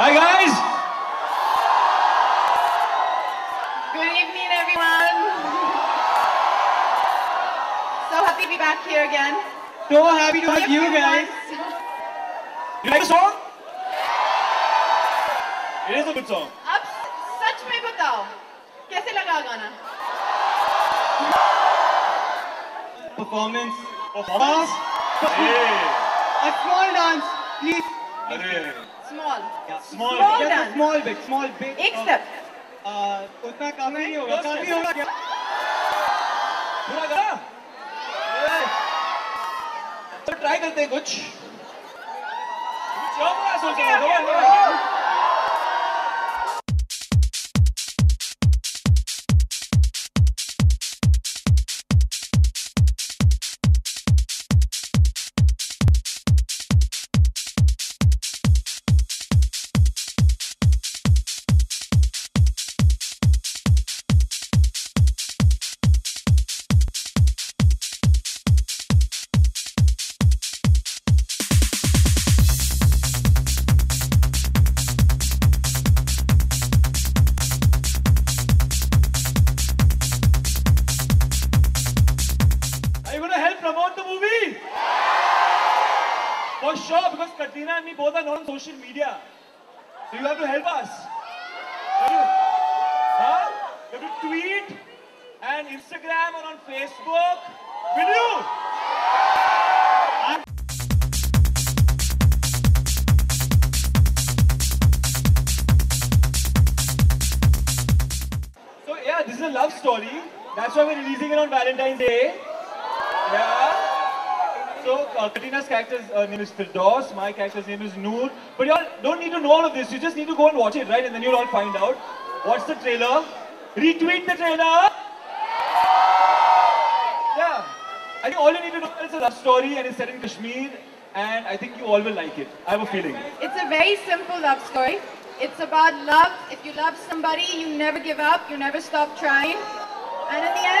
Hi guys. Good evening, everyone. So happy to be back here again. So happy to have you guys. You like the song? It is a good song. अब सच में बताओ कैसे लगा गाना Performance. Performance. Hey. A small dance, please. अरे small small. Small Just a small bit, small bit. एक step. Uh, उतना काफ़ी नहीं होगा kaam nahi काफ़ी. होगा क्या पूरा गाना. तो ट्राई करते हैं कुछ. क्या बोला सोच रहे हो? For sure, because Katrina and me both are not on social media. So you have to help us. You have to, tweet and Instagram or on Facebook. Will you? So yeah, this is a love story. That's why we're releasing it on Valentine's Day. Yeah. So uh, Katrina's character's uh, name is Firdaus, my character's name is Noor. But y'all don't need to know all of this. You just need to go and watch it, right? And then you'll all find out. Watch the trailer. Retweet the trailer. Yeah. I think all you need to know is a love story and it's set in Kashmir. And I think you all will like it. I have a feeling. It's a very simple love story. It's about love. If you love somebody, you never give up, you never stop trying. And in the end,